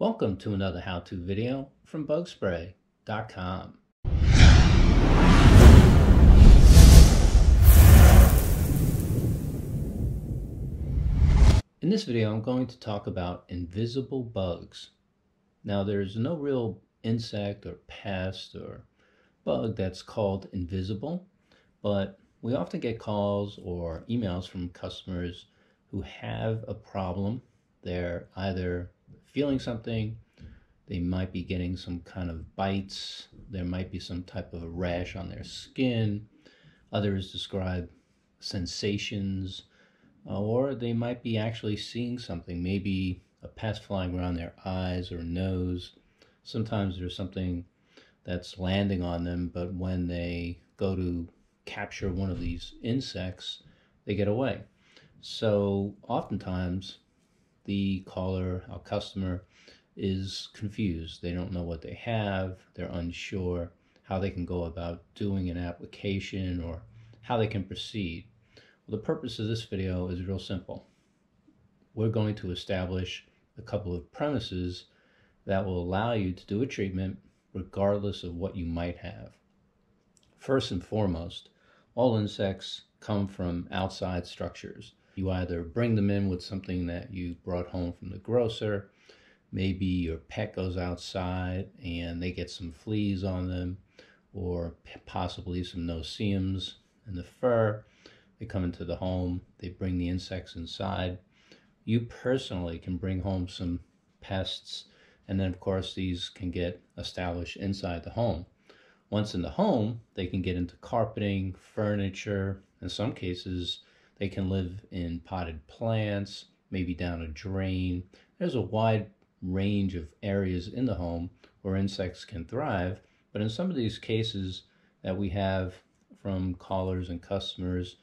Welcome to another how-to video from bugspray.com. In this video, I'm going to talk about invisible bugs. Now, there's no real insect or pest or bug that's called invisible, but we often get calls or emails from customers who have a problem. They're either feeling something, they might be getting some kind of bites, there might be some type of a rash on their skin. Others describe sensations, uh, or they might be actually seeing something, maybe a pest flying around their eyes or nose. Sometimes there's something that's landing on them, but when they go to capture one of these insects, they get away. So oftentimes the caller, our customer, is confused. They don't know what they have, they're unsure how they can go about doing an application or how they can proceed. Well, the purpose of this video is real simple. We're going to establish a couple of premises that will allow you to do a treatment regardless of what you might have. First and foremost, all insects come from outside structures. You either bring them in with something that you brought home from the grocer, maybe your pet goes outside and they get some fleas on them, or possibly some no-see-ums in the fur. They come into the home, they bring the insects inside. You personally can bring home some pests, and then, of course, these can get established inside the home. Once in the home, they can get into carpeting, furniture. In some cases, they can live in potted plants, maybe down a drain. There's a wide range of areas in the home where insects can thrive. But in some of these cases that we have from callers and customers,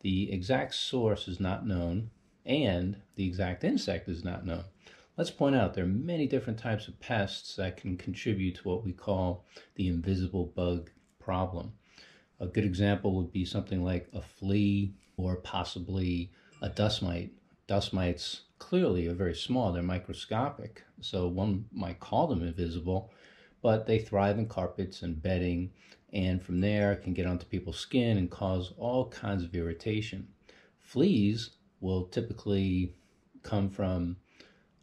the exact source is not known and the exact insect is not known. Let's point out there are many different types of pests that can contribute to what we call the invisible bug problem. A good example would be something like a flea or possibly a dust mite. Dust mites clearly are very small, they're microscopic, so one might call them invisible, but they thrive in carpets and bedding, and from there can get onto people's skin and cause all kinds of irritation. Fleas will typically come from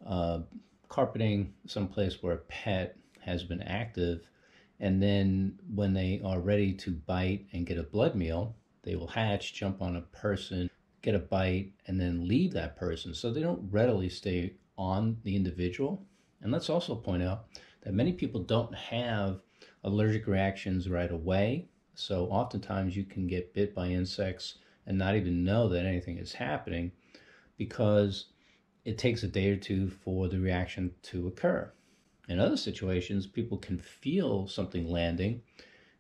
uh, carpeting, someplace where a pet has been active, and then when they are ready to bite and get a blood meal, they will hatch, jump on a person, get a bite, and then leave that person. So they don't readily stay on the individual. And let's also point out that many people don't have allergic reactions right away. So oftentimes you can get bit by insects and not even know that anything is happening because it takes a day or two for the reaction to occur. In other situations, people can feel something landing,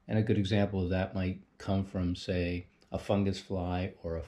and a good example of that might come from, say, a fungus fly or a,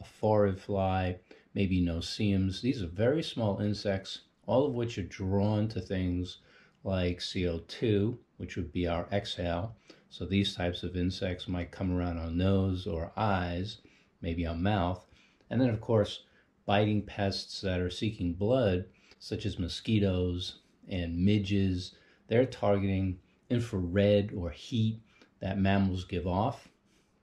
a phorid fly, maybe no-see-ums. These are very small insects, all of which are drawn to things like CO2, which would be our exhale. So these types of insects might come around our nose or eyes, maybe our mouth. And then, of course, biting pests that are seeking blood, such as mosquitoes and midges. They're targeting infrared or heat that mammals give off.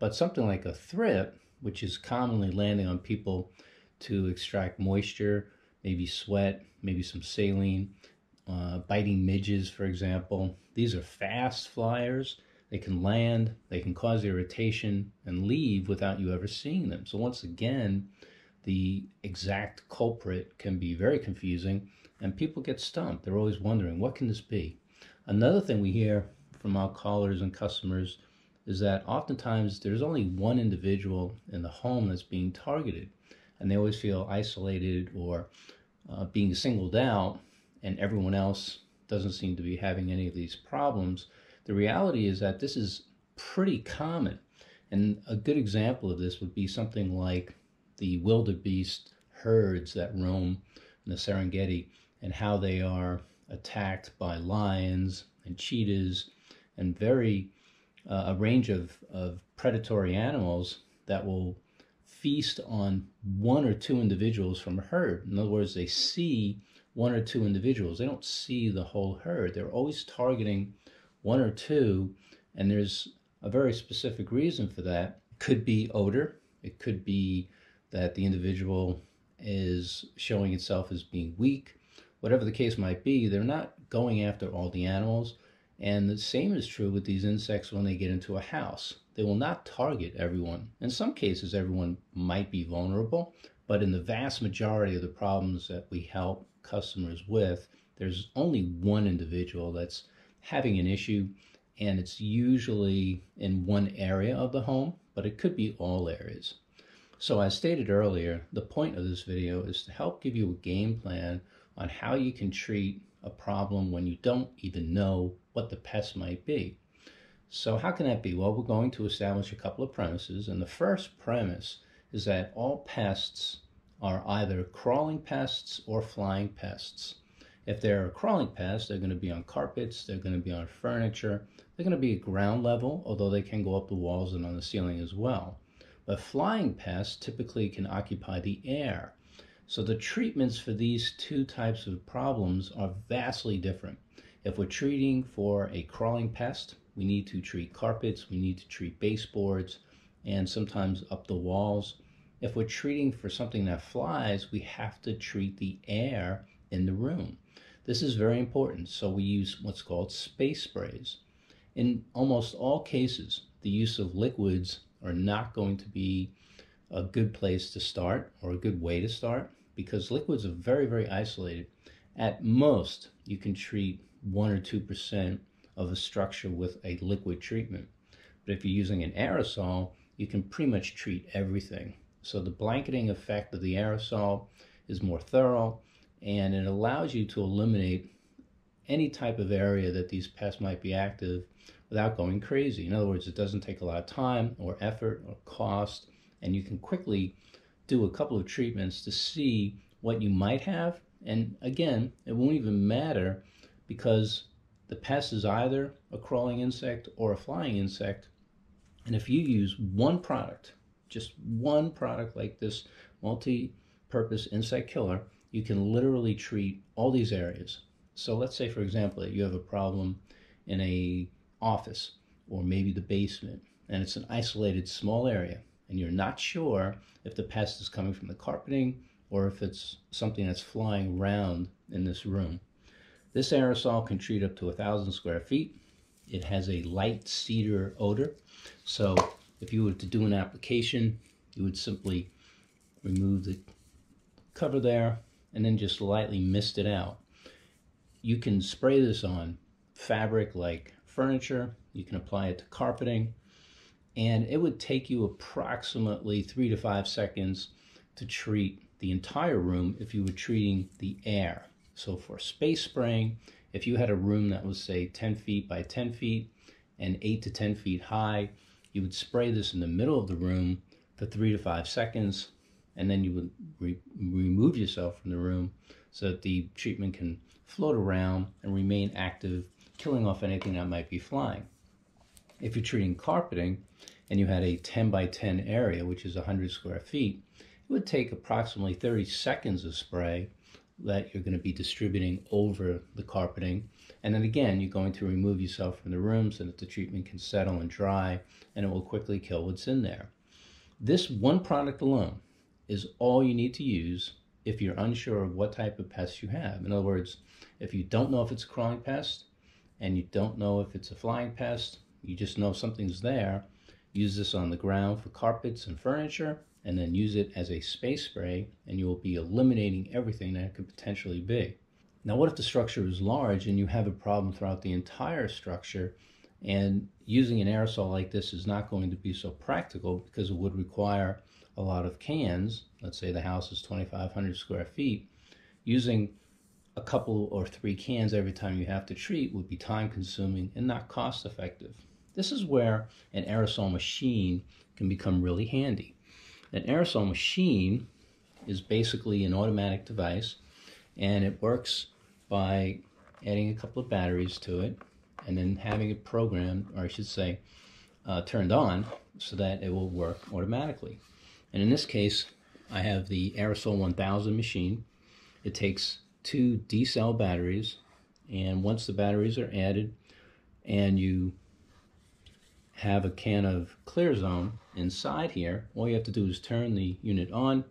But something like a thrip, which is commonly landing on people to extract moisture, maybe sweat, maybe some saline, uh, biting midges, for example. These are fast flyers. They can land, they can cause irritation, and leave without you ever seeing them. So, once again, the exact culprit can be very confusing and people get stumped. They're always wondering, what can this be? Another thing we hear from our callers and customers is that oftentimes there's only one individual in the home that's being targeted, and they always feel isolated or uh, being singled out, and everyone else doesn't seem to be having any of these problems. The reality is that this is pretty common. And a good example of this would be something like the wildebeest herds that roam in the Serengeti and how they are attacked by lions and cheetahs and very uh, a range of, of predatory animals that will feast on one or two individuals from a herd. In other words, they see one or two individuals. They don't see the whole herd. They're always targeting one or two, and there's a very specific reason for that. It could be odor. It could be that the individual is showing itself as being weak. Whatever the case might be, they're not going after all the animals. And the same is true with these insects when they get into a house. They will not target everyone. In some cases, everyone might be vulnerable, but in the vast majority of the problems that we help customers with, there's only one individual that's having an issue, and it's usually in one area of the home, but it could be all areas. So as stated earlier, the point of this video is to help give you a game plan on how you can treat a problem when you don't even know what the pest might be. So how can that be? Well, we're going to establish a couple of premises, and the first premise is that all pests are either crawling pests or flying pests. If they're crawling pest, they're going to be on carpets, they're going to be on furniture, they're going to be at ground level, although they can go up the walls and on the ceiling as well. But flying pests typically can occupy the air. So the treatments for these two types of problems are vastly different. If we're treating for a crawling pest, we need to treat carpets, we need to treat baseboards, and sometimes up the walls. If we're treating for something that flies, we have to treat the air in the room. This is very important, so we use what's called space sprays. In almost all cases, the use of liquids are not going to be a good place to start or a good way to start because liquids are very, very isolated. At most, you can treat 1 or 2% of a structure with a liquid treatment. But if you're using an aerosol, you can pretty much treat everything. So the blanketing effect of the aerosol is more thorough and it allows you to eliminate any type of area that these pests might be active without going crazy. In other words, it doesn't take a lot of time or effort or cost, and you can quickly do a couple of treatments to see what you might have. And again, it won't even matter because the pest is either a crawling insect or a flying insect. And if you use one product, just one product like this multi purpose insect killer, you can literally treat all these areas. So let's say, for example, that you have a problem in a office or maybe the basement, and it's an isolated small area and you're not sure if the pest is coming from the carpeting or if it's something that's flying around in this room. This aerosol can treat up to a thousand square feet. It has a light cedar odor. So if you were to do an application, you would simply remove the cover there and then just lightly mist it out. You can spray this on fabric like furniture. You can apply it to carpeting and it would take you approximately three to five seconds to treat the entire room if you were treating the air. So for space spraying, if you had a room that was say 10 feet by 10 feet and 8 to 10 feet high, you would spray this in the middle of the room for three to five seconds and then you would re remove yourself from the room so that the treatment can float around and remain active, killing off anything that might be flying. If you're treating carpeting and you had a 10 by 10 area, which is 100 square feet, it would take approximately 30 seconds of spray that you're going to be distributing over the carpeting. And then again, you're going to remove yourself from the room so that the treatment can settle and dry and it will quickly kill what's in there. This one product alone is all you need to use if you're unsure of what type of pest you have. In other words, if you don't know if it's a crawling pest and you don't know if it's a flying pest, you just know something's there. Use this on the ground for carpets and furniture, and then use it as a space spray, and you will be eliminating everything that could potentially be. Now, what if the structure is large and you have a problem throughout the entire structure, and using an aerosol like this is not going to be so practical because it would require a lot of cans. Let's say the house is 2,500 square feet. Using a couple or three cans every time you have to treat would be time consuming and not cost effective. This is where an aerosol machine can become really handy. An aerosol machine is basically an automatic device and it works by adding a couple of batteries to it and then having it programmed, or I should say, uh, turned on so that it will work automatically. And in this case, I have the Aerosol 1000 machine. It takes two D cell batteries. And once the batteries are added and you have a can of clear zone inside here, all you have to do is turn the unit on.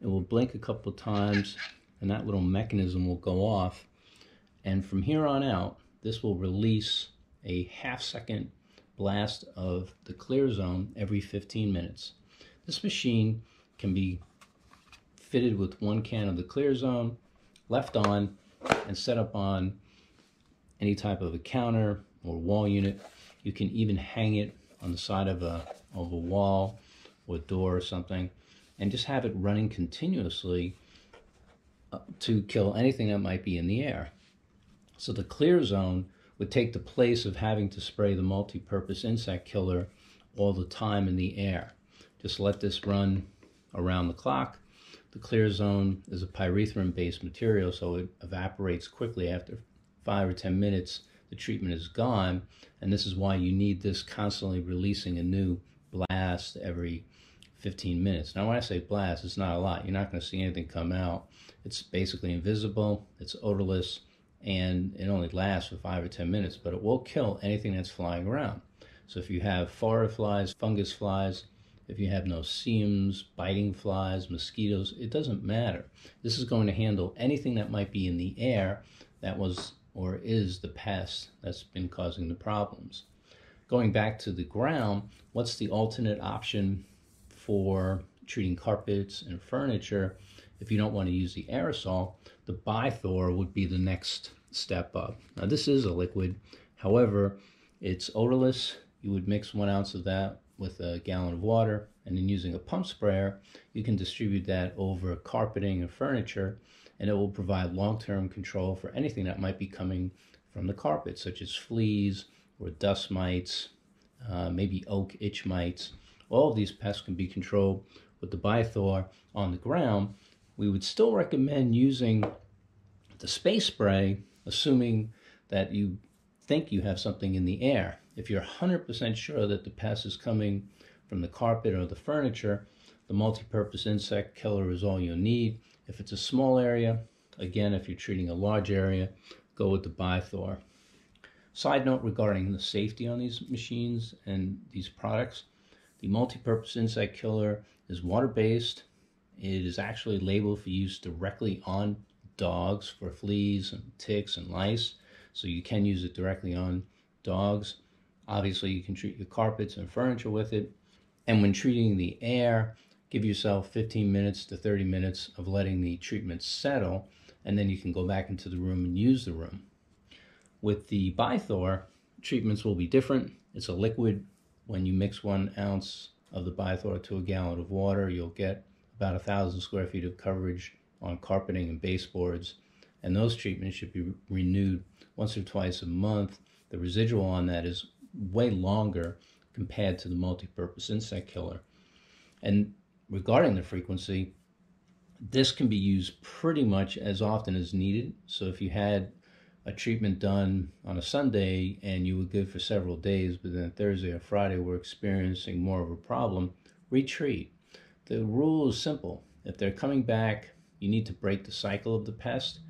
It will blink a couple times and that little mechanism will go off. And from here on out, this will release a half second blast of the clear zone every 15 minutes. This machine can be fitted with one can of the clear zone, left on, and set up on any type of a counter or wall unit. You can even hang it on the side of a, of a wall or door or something and just have it running continuously uh, to kill anything that might be in the air. So the clear zone would take the place of having to spray the multi-purpose insect killer all the time in the air. Just let this run around the clock. The clear zone is a pyrethrum-based material, so it evaporates quickly after five or 10 minutes. The treatment is gone, and this is why you need this constantly releasing a new blast every 15 minutes. Now, when I say blast, it's not a lot. You're not going to see anything come out. It's basically invisible, it's odorless, and it only lasts for five or 10 minutes, but it will kill anything that's flying around. So if you have phorid flies, fungus flies, if you have no-see-ums, biting flies, mosquitoes, it doesn't matter. This is going to handle anything that might be in the air that was or is the pest that's been causing the problems. Going back to the ground, what's the alternate option for treating carpets and furniture if you don't want to use the aerosol? The Bithor would be the next step up. Now this is a liquid, however, it's odorless. You would mix one ounce of that with a gallon of water and then using a pump sprayer, you can distribute that over carpeting and furniture and it will provide long-term control for anything that might be coming from the carpet, such as fleas or dust mites, uh, maybe oak itch mites. All of these pests can be controlled with the Bithor on the ground. We would still recommend using the space spray, assuming that you think you have something in the air. If you're 100% sure that the pest is coming from the carpet or the furniture, the multi-purpose insect killer is all you'll need. If it's a small area, again, if you're treating a large area, go with the Bithor. Side note regarding the safety on these machines and these products, the multi-purpose insect killer is water-based. It is actually labeled for use directly on dogs for fleas and ticks and lice. So you can use it directly on dogs. Obviously, you can treat your carpets and furniture with it. And when treating the air, give yourself 15 minutes to 30 minutes of letting the treatment settle, and then you can go back into the room and use the room. With the Bithor, treatments will be different. It's a liquid. When you mix one ounce of the Bithor to a gallon of water, you'll get about a thousand square feet of coverage on carpeting and baseboards. And those treatments should be renewed once or twice a month. The residual on that is way longer compared to the multi-purpose insect killer. And regarding the frequency, this can be used pretty much as often as needed. So if you had a treatment done on a Sunday and you were good for several days, but then Thursday or Friday we're experiencing more of a problem, retreat. The rule is simple. If they're coming back, you need to break the cycle of the pest.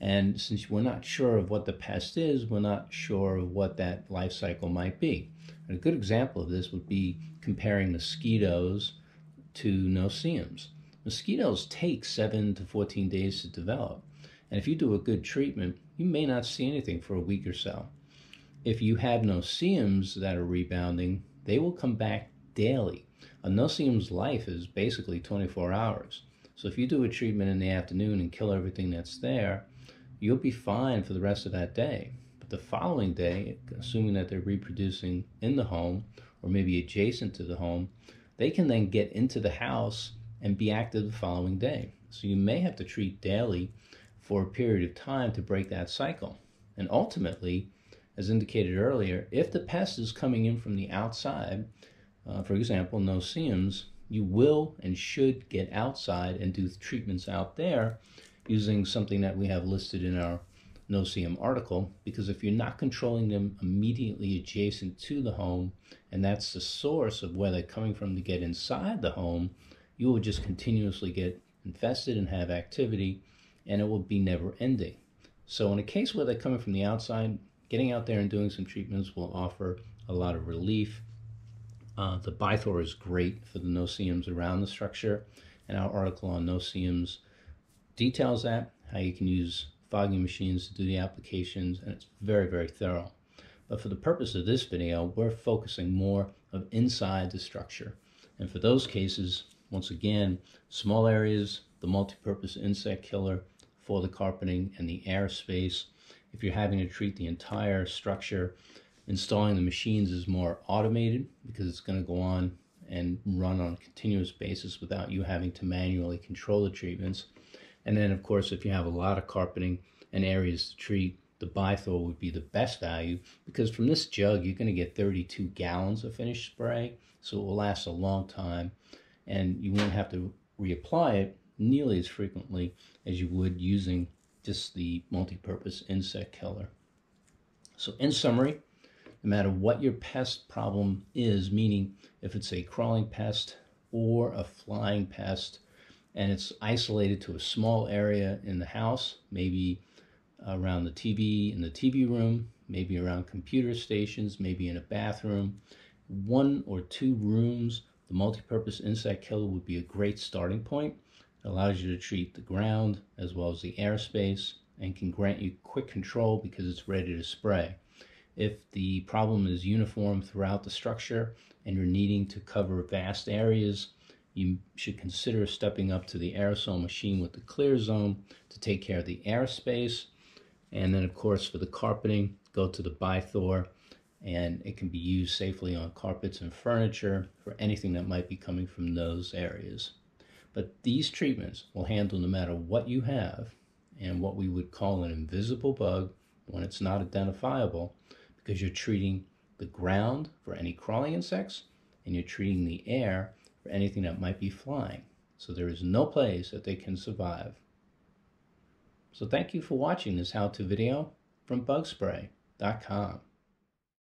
And since we're not sure of what the pest is, we're not sure of what that life cycle might be. And a good example of this would be comparing mosquitoes to no-see-ums. Mosquitoes take 7 to 14 days to develop. And if you do a good treatment, you may not see anything for a week or so. If you have no-see-ums that are rebounding, they will come back daily. A no-see-um's life is basically 24 hours. So if you do a treatment in the afternoon and kill everything that's there, you'll be fine for the rest of that day. But the following day, assuming that they're reproducing in the home or maybe adjacent to the home, they can then get into the house and be active the following day. So you may have to treat daily for a period of time to break that cycle. And ultimately, as indicated earlier, if the pest is coming in from the outside, uh, for example, no-see-ums, you will and should get outside and do treatments out there using something that we have listed in our no-see-um article because if you're not controlling them immediately adjacent to the home and that's the source of where they're coming from to get inside the home you will just continuously get infested and have activity and it will be never ending. So in a case where they're coming from the outside, getting out there and doing some treatments will offer a lot of relief. Uh, the Bithor is great for the no-see-ums around the structure, and our article on no-see-ums details that, how you can use fogging machines to do the applications, and it's very, very thorough. But for the purpose of this video, we're focusing more of inside the structure. And for those cases, once again, small areas, the multi-purpose insect killer for the carpeting and the air space. If you're having to treat the entire structure, installing the machines is more automated because it's going to go on and run on a continuous basis without you having to manually control the treatments. And then, of course, if you have a lot of carpeting and areas to treat, the Bithor would be the best value because from this jug, you're going to get 32 gallons of finished spray. So it will last a long time and you won't have to reapply it nearly as frequently as you would using just the multi-purpose insect killer. So in summary, no matter what your pest problem is, meaning if it's a crawling pest or a flying pest, and it's isolated to a small area in the house, maybe around the TV in the TV room, maybe around computer stations, maybe in a bathroom, one or two rooms, the multi-purpose insect killer would be a great starting point. It allows you to treat the ground as well as the airspace and can grant you quick control because it's ready to spray. If the problem is uniform throughout the structure and you're needing to cover vast areas, you should consider stepping up to the aerosol machine with the clear zone to take care of the airspace. And then, of course, for the carpeting, go to the Bithor and it can be used safely on carpets and furniture for anything that might be coming from those areas. But these treatments will handle no matter what you have and what we would call an invisible bug when it's not identifiable because you're treating the ground for any crawling insects and you're treating the air for anything that might be flying. So there is no place that they can survive. So thank you for watching this how-to video from bugspray.com.